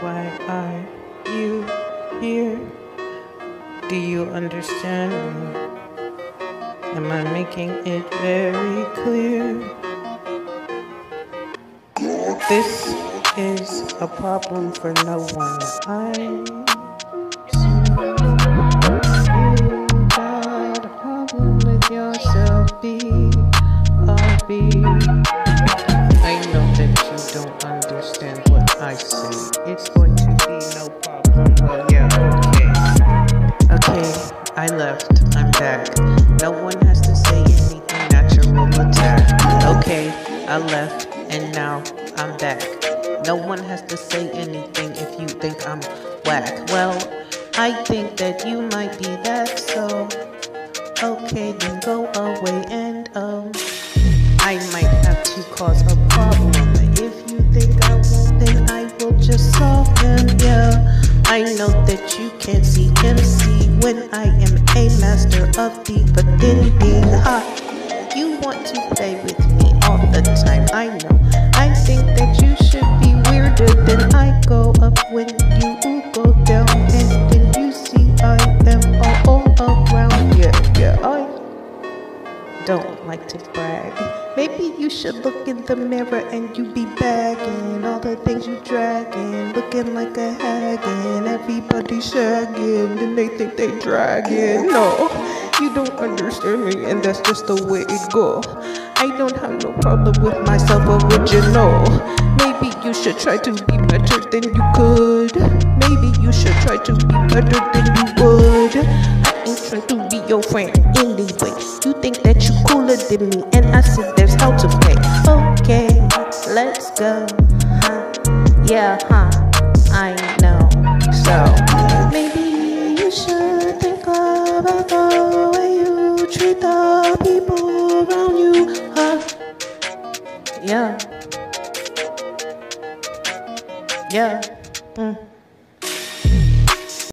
why are you here? Do you understand me? Am I making it very clear? This is a problem for no one. I you got a problem with yourself, be I say. It's going to be no problem. Well, yeah, okay. Okay, I left. I'm back. No one has to say anything. Natural attack. Okay, I left, and now I'm back. No one has to say anything if you think I'm whack. Well, I think that you might be that, so okay, then go away and um. I might have to cause a problem. I know that you can't see MC when I am a master of the pretending. Ha, you want to play with me all the time. I know. I think that you should be weirder than I go up when you go down, and then you see I am all, all around. Yeah, yeah, I don't like to brag. Maybe you should look in the mirror and you be bagging all the things you dragging, looking like a hag and everybody shagging, and they think they dragging. No, you don't understand me, and that's just the way it go. I don't have no problem with myself original. Maybe you should try to be better than you could. Maybe you should try to be better than you would. I ain't trying to be your friend anyway. You think that you cooler than me, and I said there's how to pay. Okay, let's go. Huh? Yeah, huh? The way you treat the people around you. Huh? Yeah. Yeah. Mm.